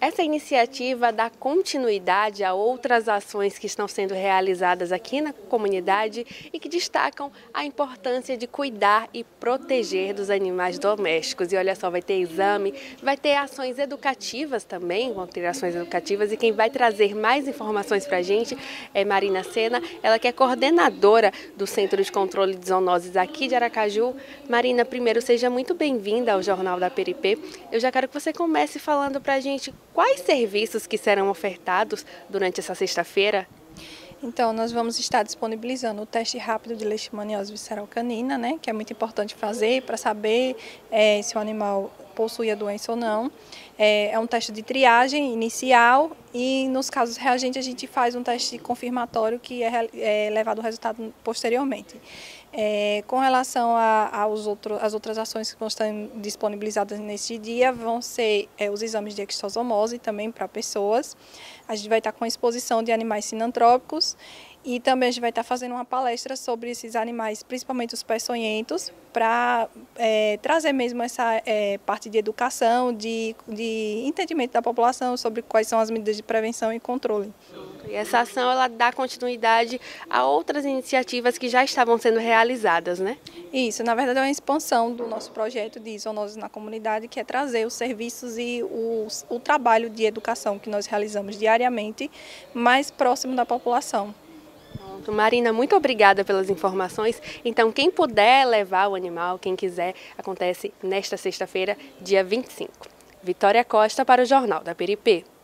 Essa iniciativa dá continuidade a outras ações que estão sendo realizadas aqui na comunidade e que destacam a importância de cuidar e proteger dos animais domésticos. E olha só, vai ter exame, vai ter ações educativas também, vão ter ações educativas e quem vai trazer mais informações para a gente é Marina Sena, ela que é coordenadora do Centro de Controle de Zoonoses aqui de Aracaju. Marina, primeiro seja muito bem-vinda ao Jornal da Peripê. Eu já quero que você comece falando para a gente quais serviços que serão ofertados durante essa sexta-feira? Então, nós vamos estar disponibilizando o teste rápido de leishmaniose visceral canina, né, que é muito importante fazer para saber é, se o animal possui a doença ou não. É, é, um teste de triagem inicial e, nos casos reagentes, a gente faz um teste confirmatório que é, é levado o resultado posteriormente. É, com relação às outro, outras ações que estar disponibilizadas neste dia, vão ser é, os exames de extosomose também para pessoas. A gente vai estar com exposição de animais sinantrópicos e também a gente vai estar fazendo uma palestra sobre esses animais, principalmente os peçonhentos, para é, trazer mesmo essa é, parte de educação, de, de entendimento da população sobre quais são as medidas de prevenção e controle. E essa ação ela dá continuidade a outras iniciativas que já estavam sendo realizadas, né? Isso, na verdade é uma expansão do nosso projeto de zoonoses na comunidade, que é trazer os serviços e o, o trabalho de educação que nós realizamos diariamente mais próximo da população. Pronto. Marina, muito obrigada pelas informações. Então, quem puder levar o animal, quem quiser, acontece nesta sexta-feira, dia 25. Vitória Costa para o Jornal da Peripê.